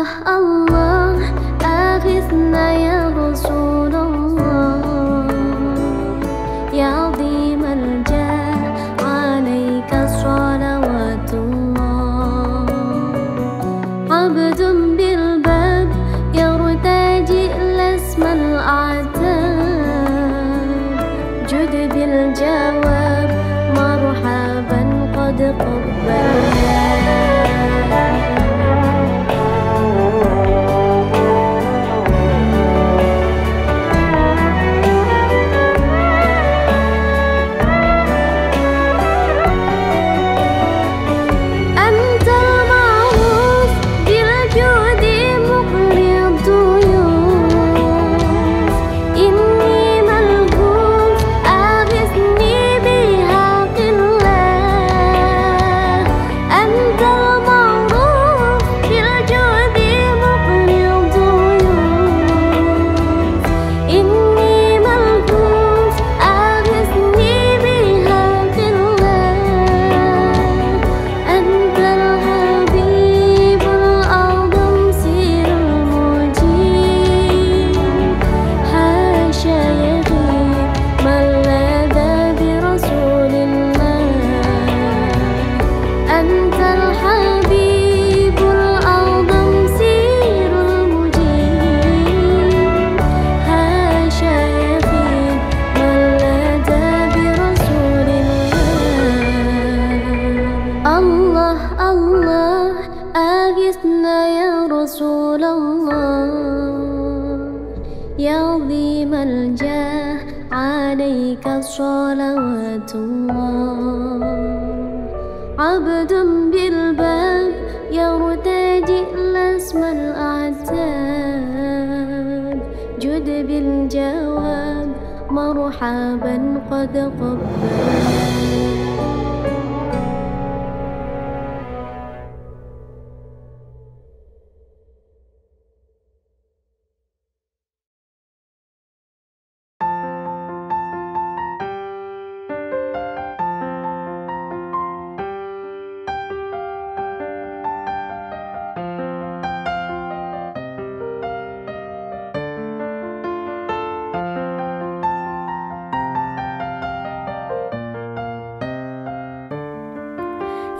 الله أغثنا يا رسول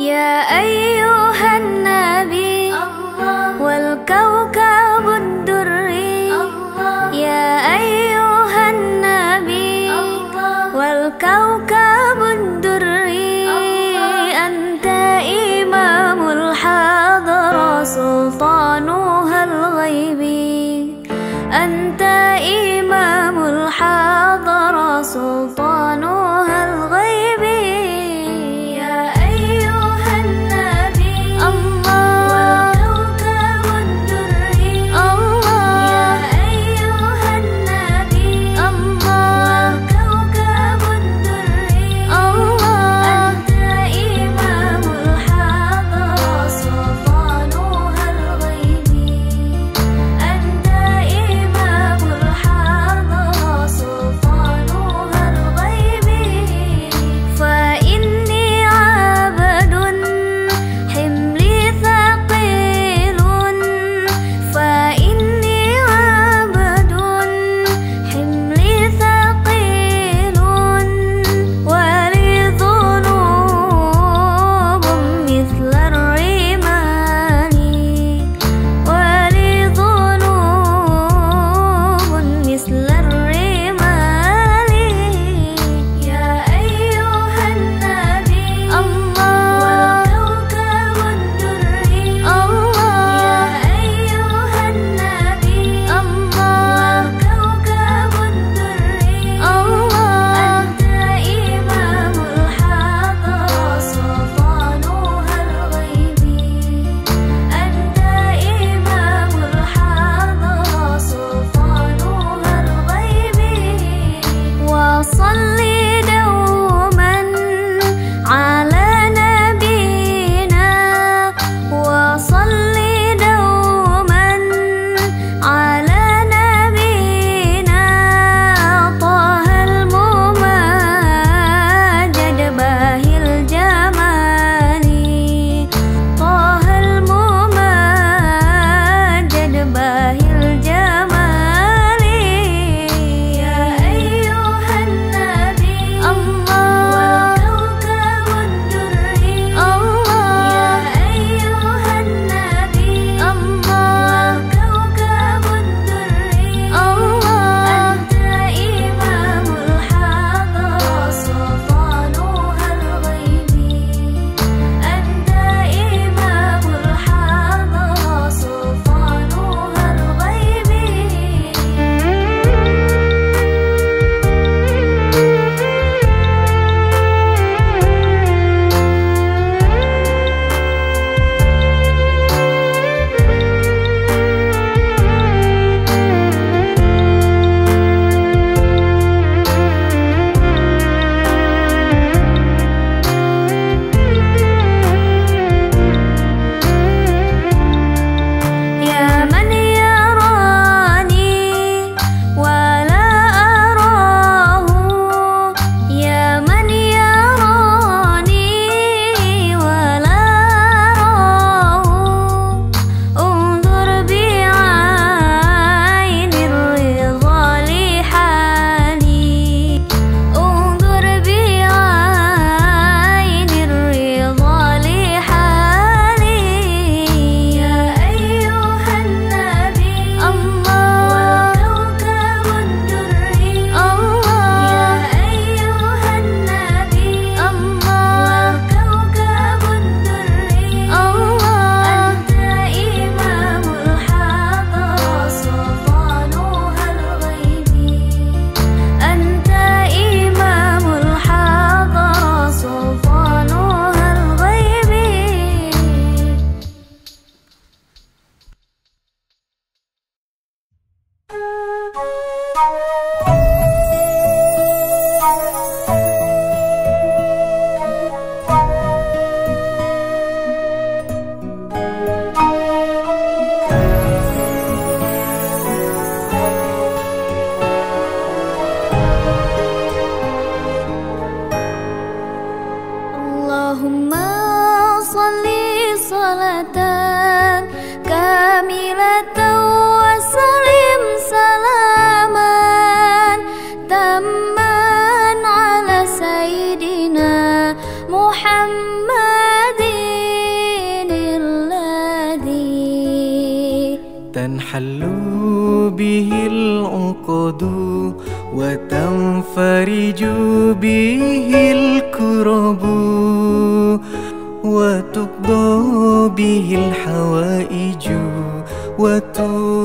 يا أيها النبي والكوكب الدري. يا أيها النبي والكوكب الدري. أنت إمام الحاضرة سلطانها الغيب. أنت إمام الحاضرة سلطانها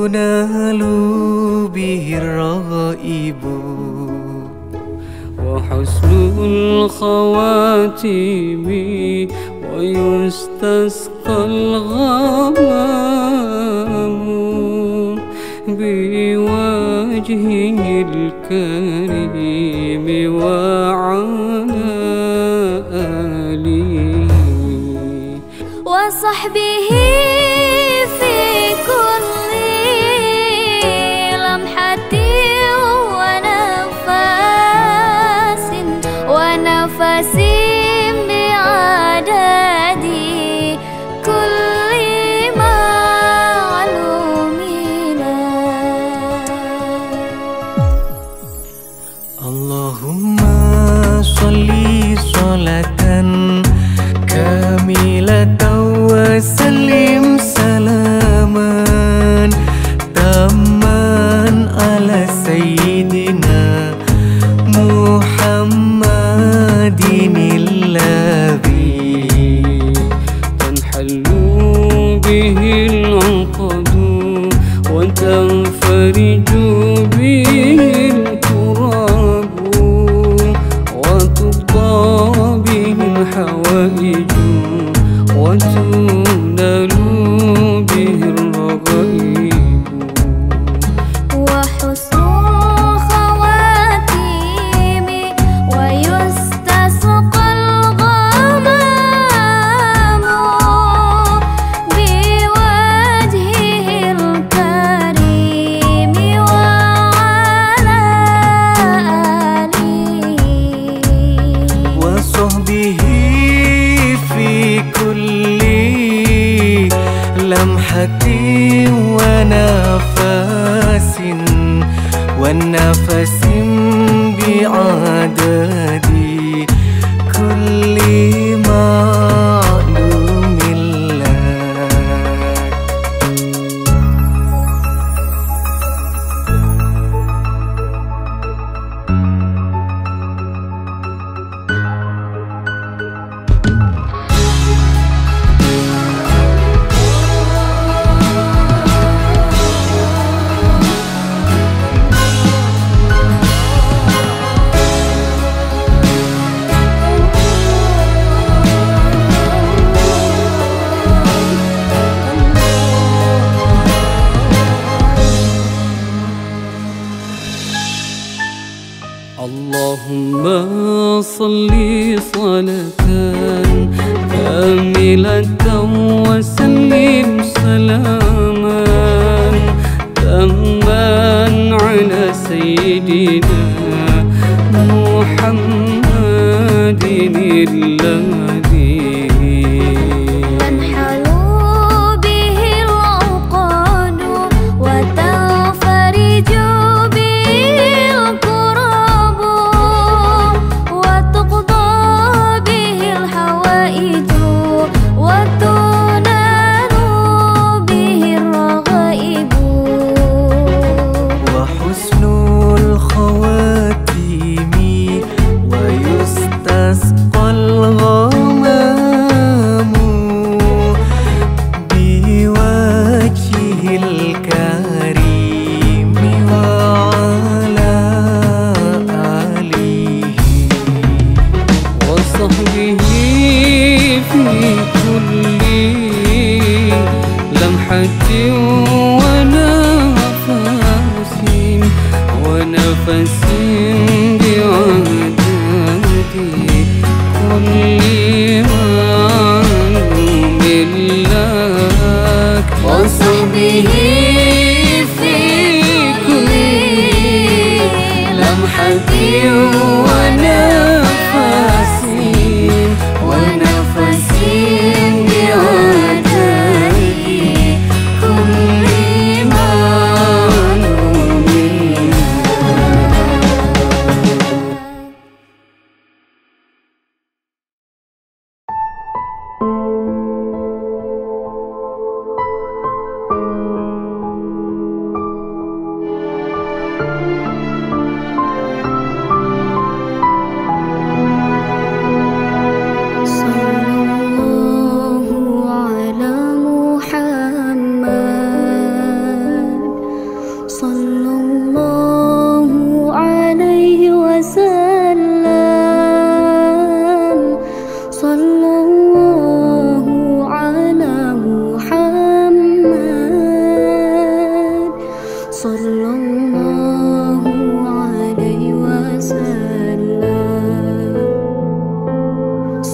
ينال به الرغائب. وحسن الخواتيم ويستسقى الغمام بوجهه الكريم وعلى آله وصحبه وسلم believe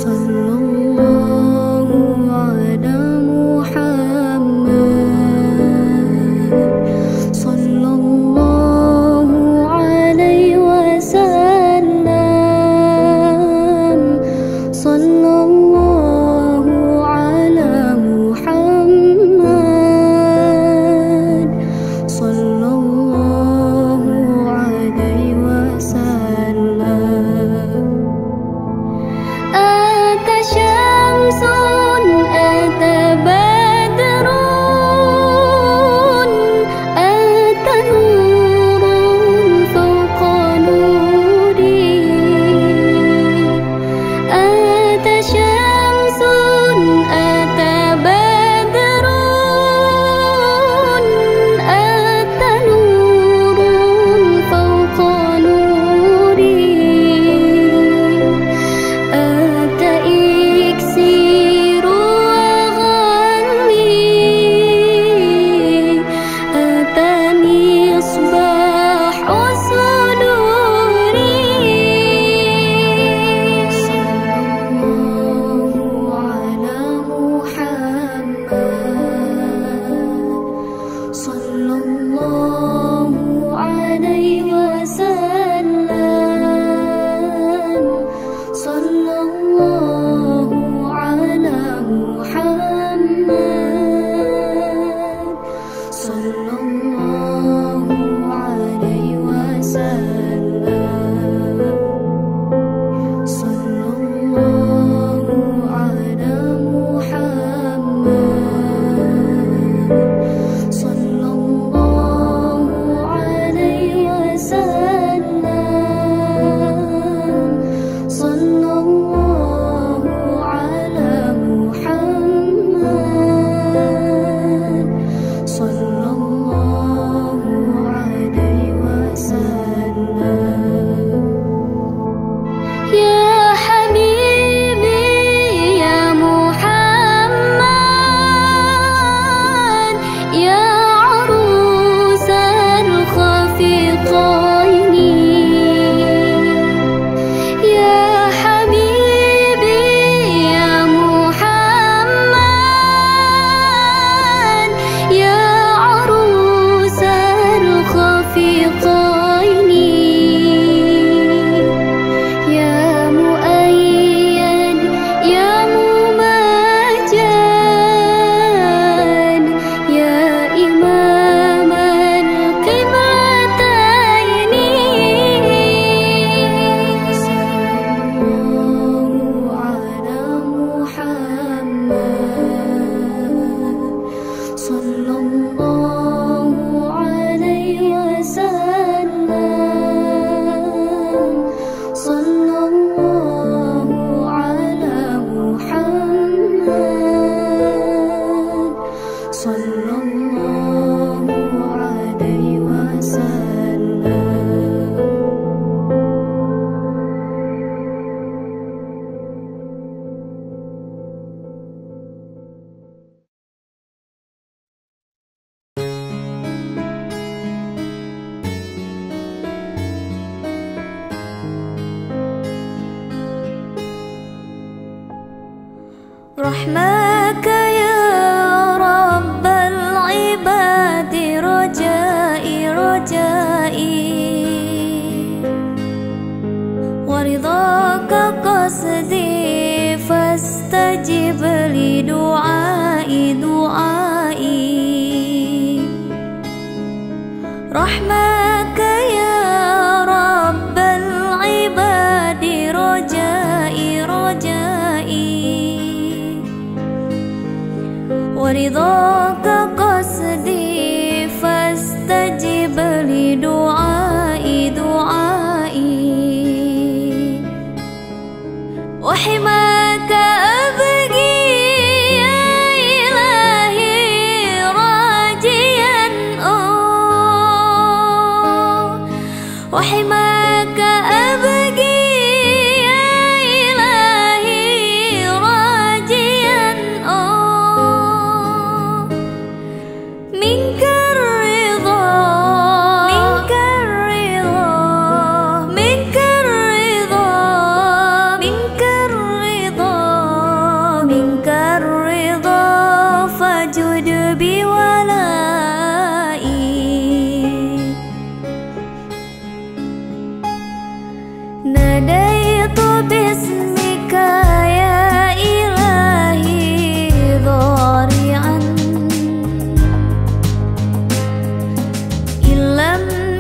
算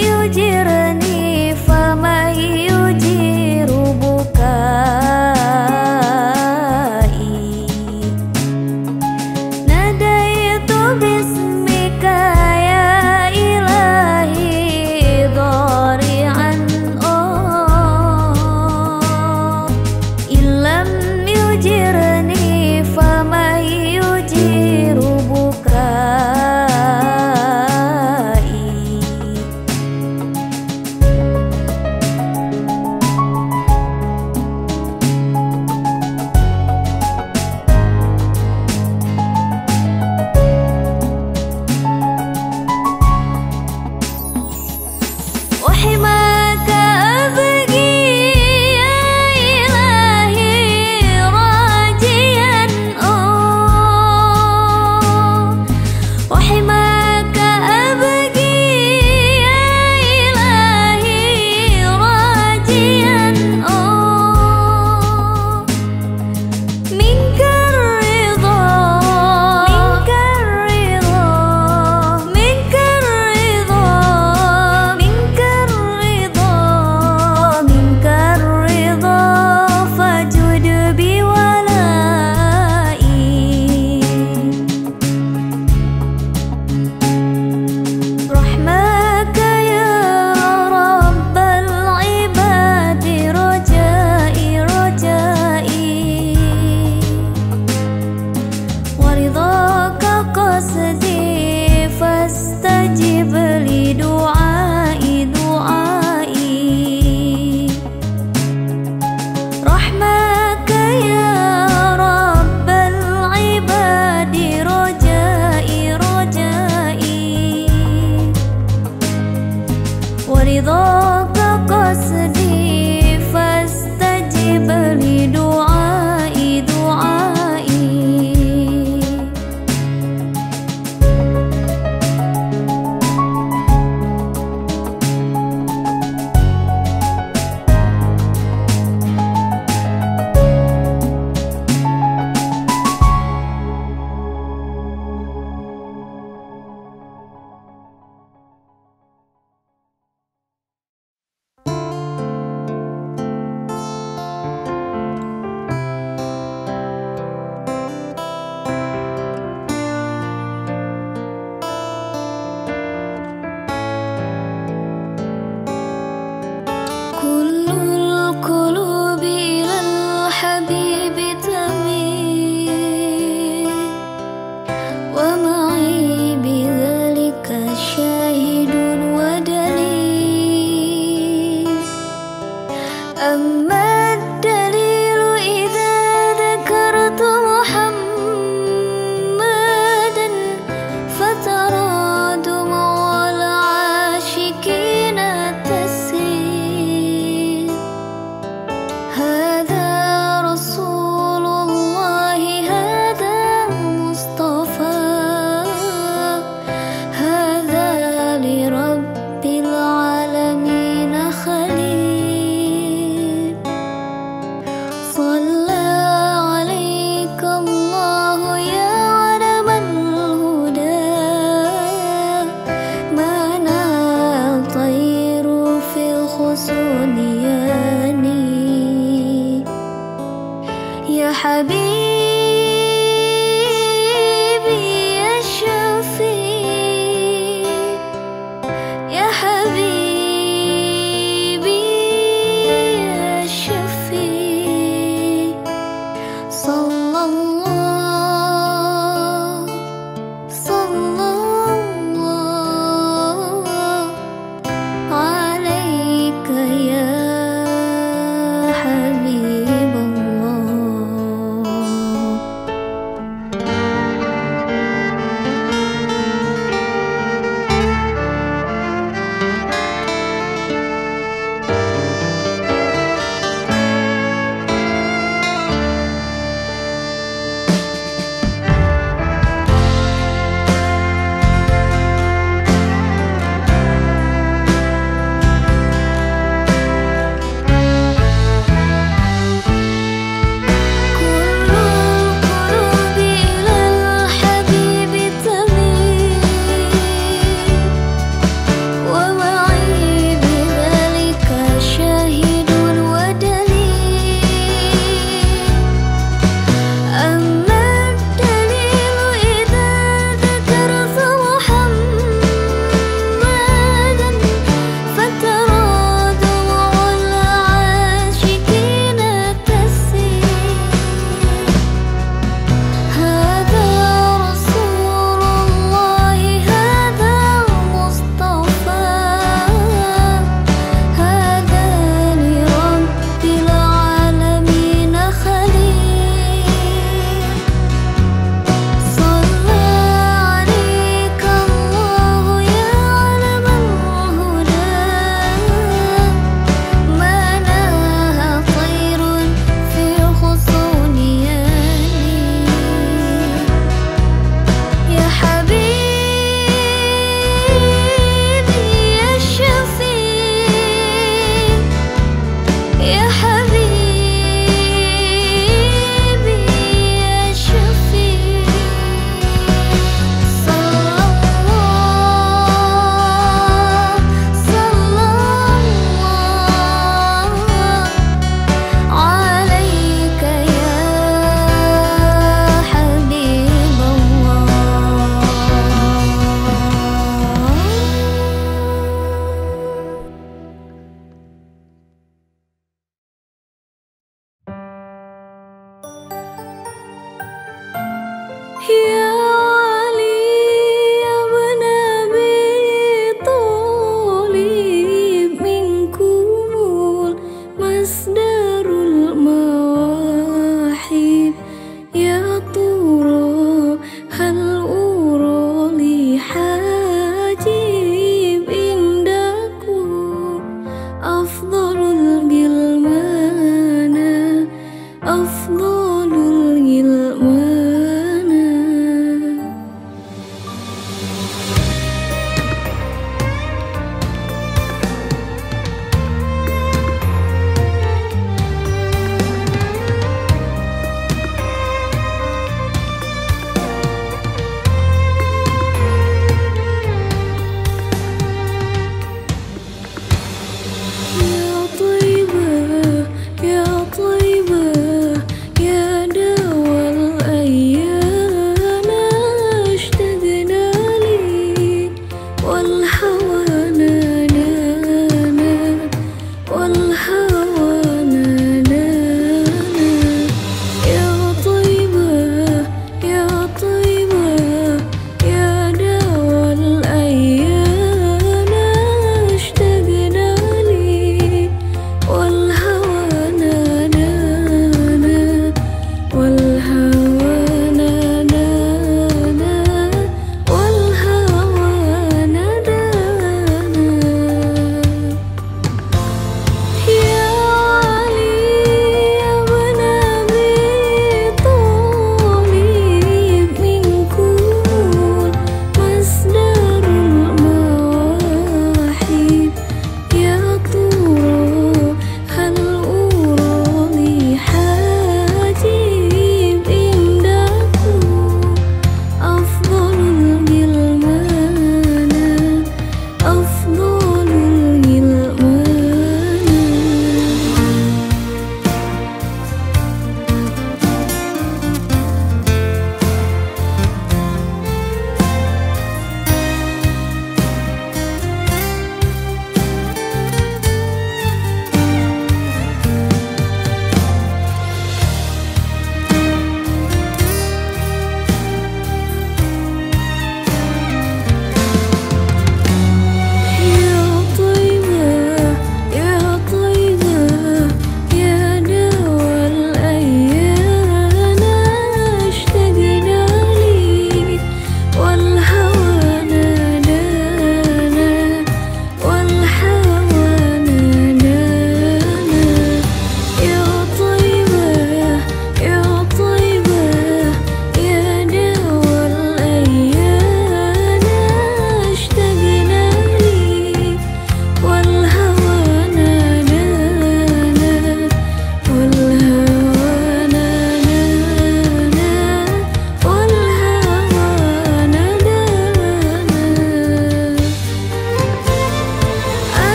люди.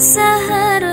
sehari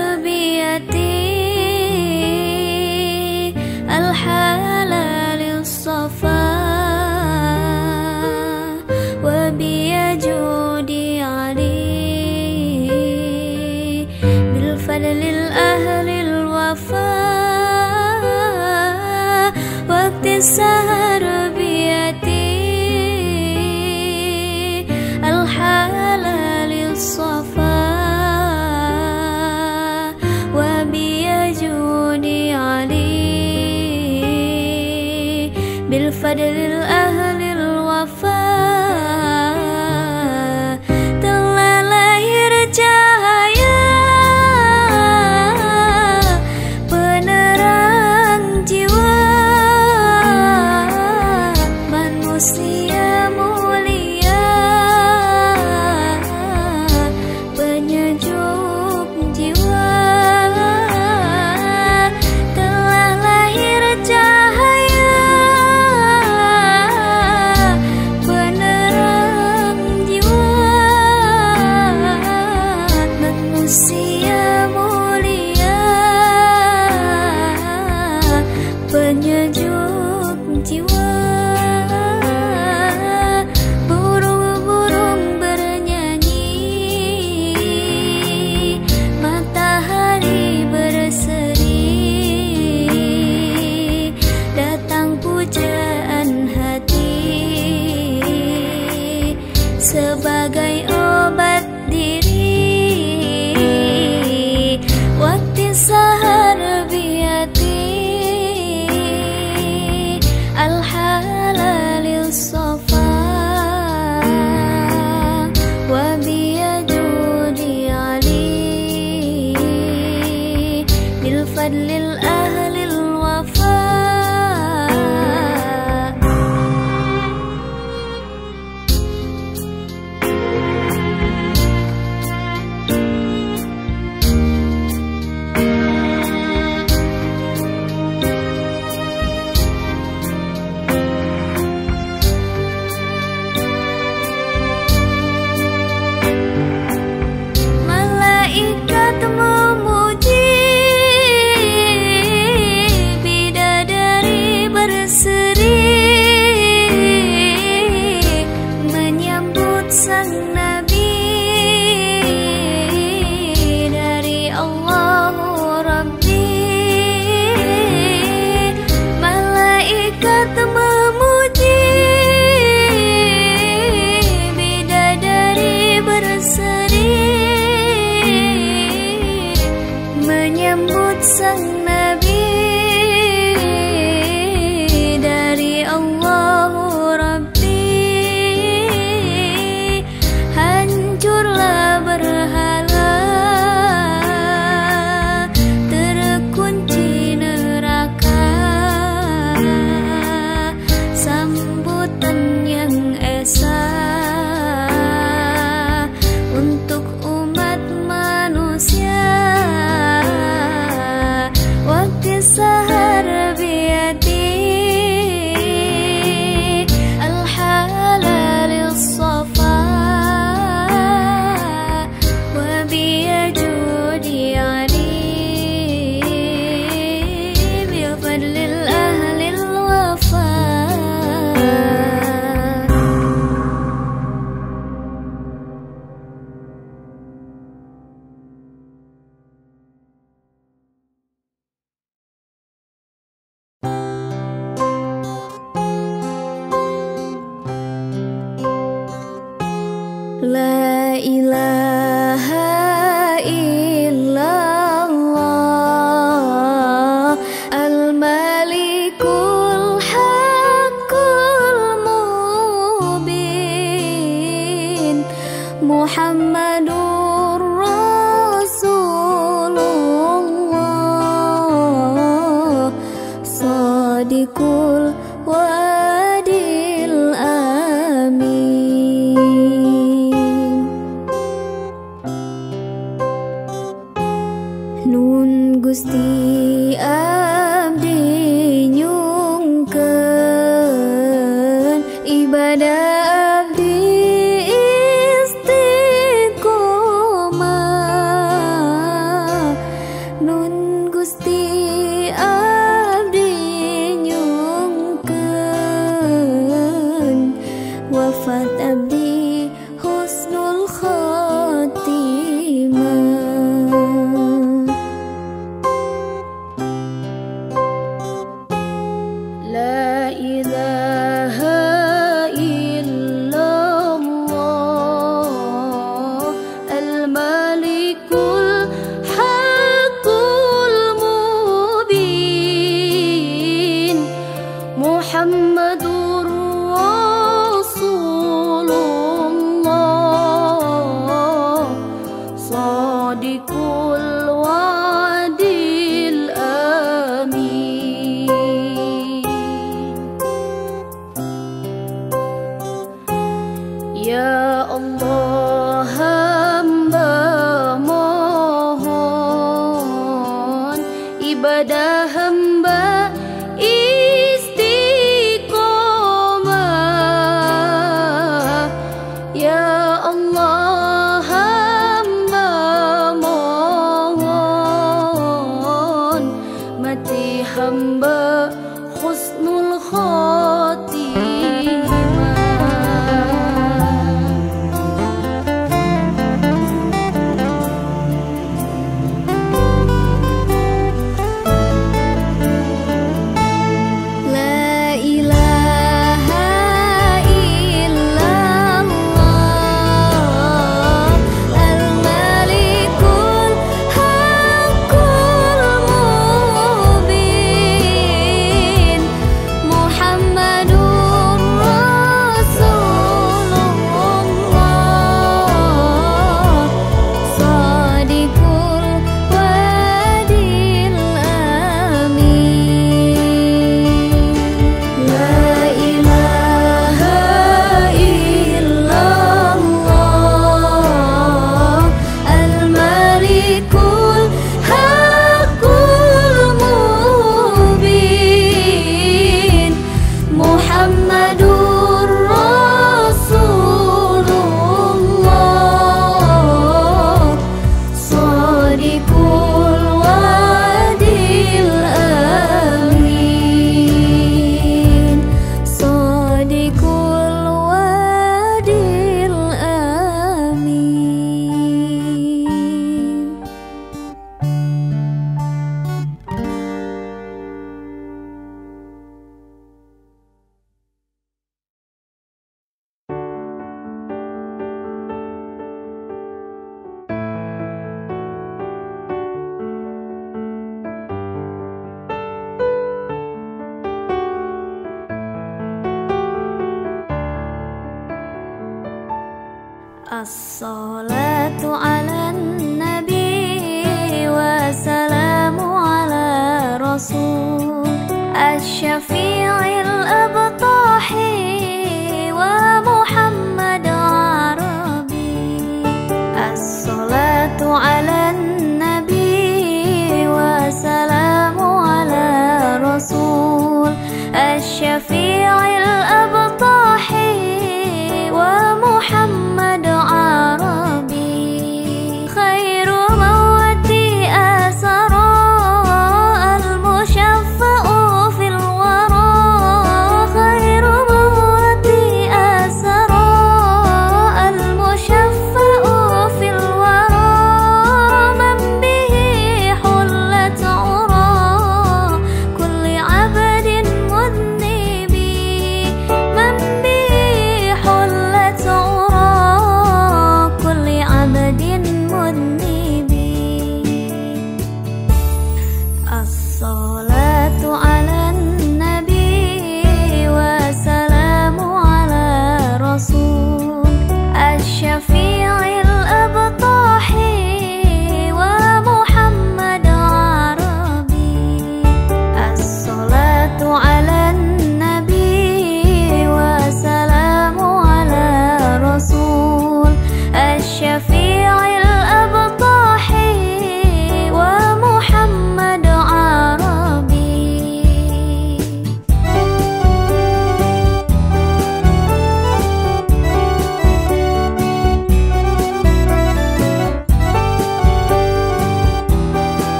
as-salat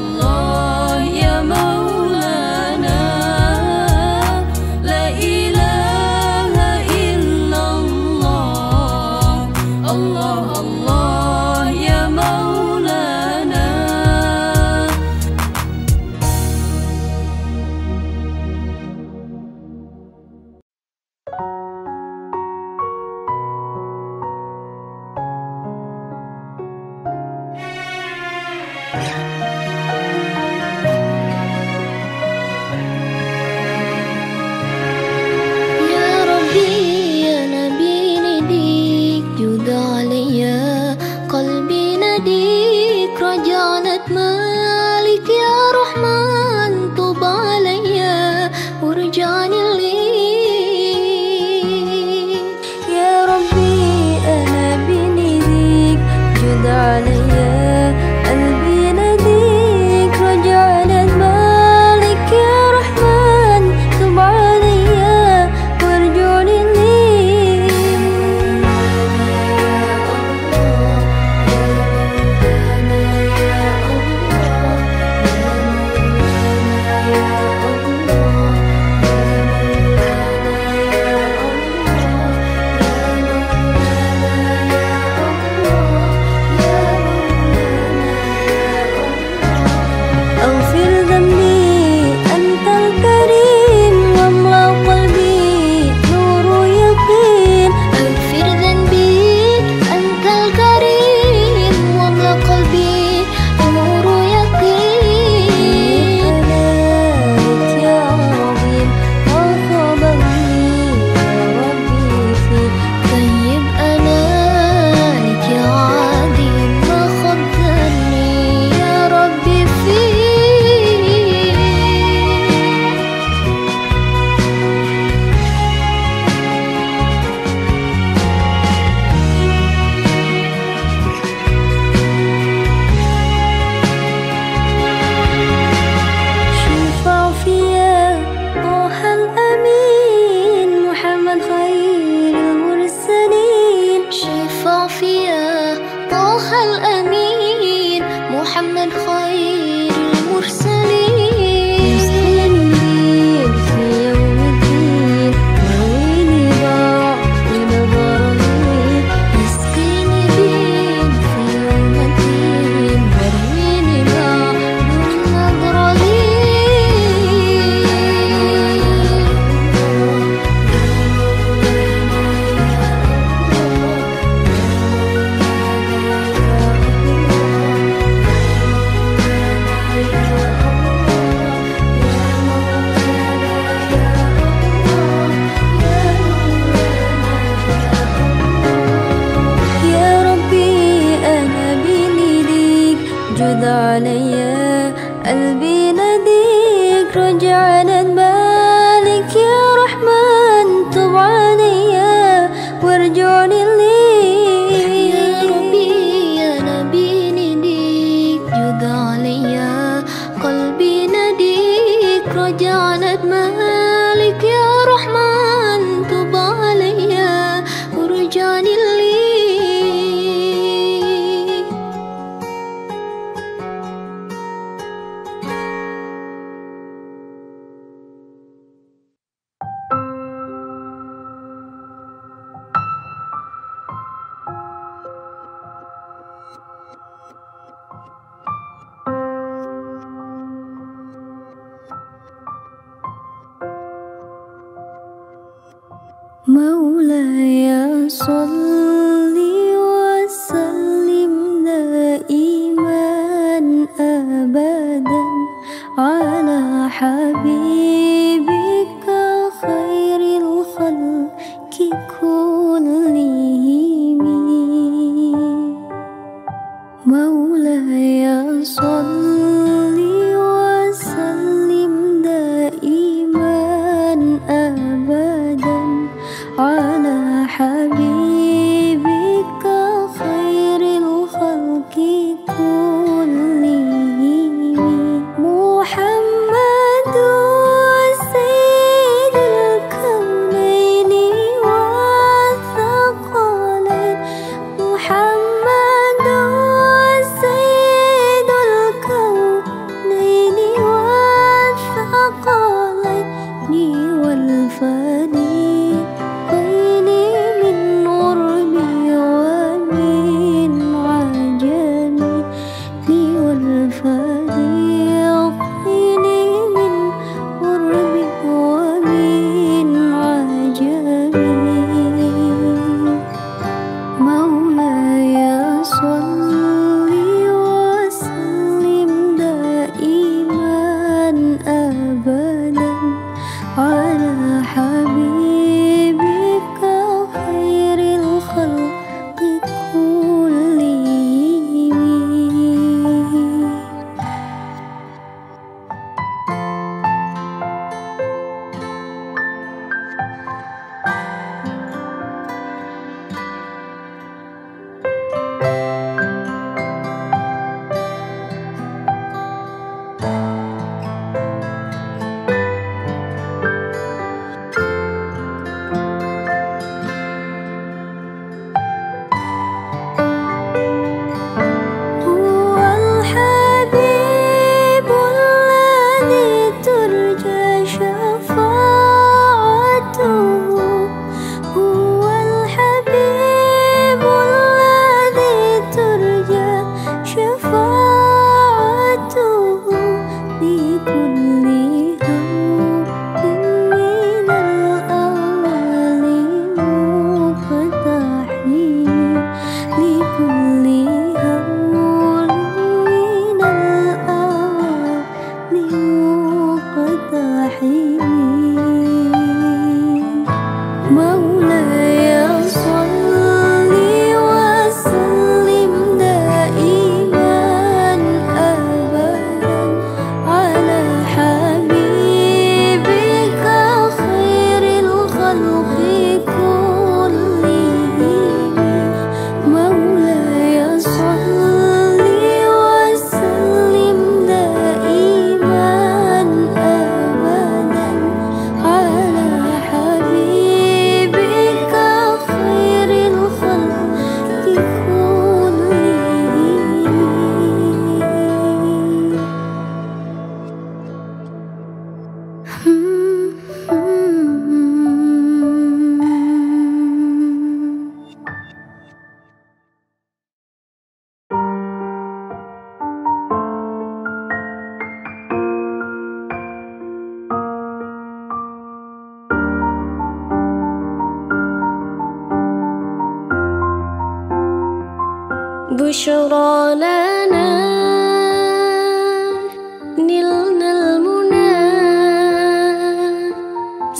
الله الله يا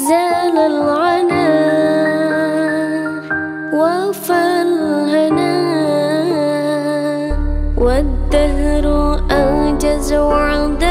زال العنا وفى الهنا والدهر أنجز وعده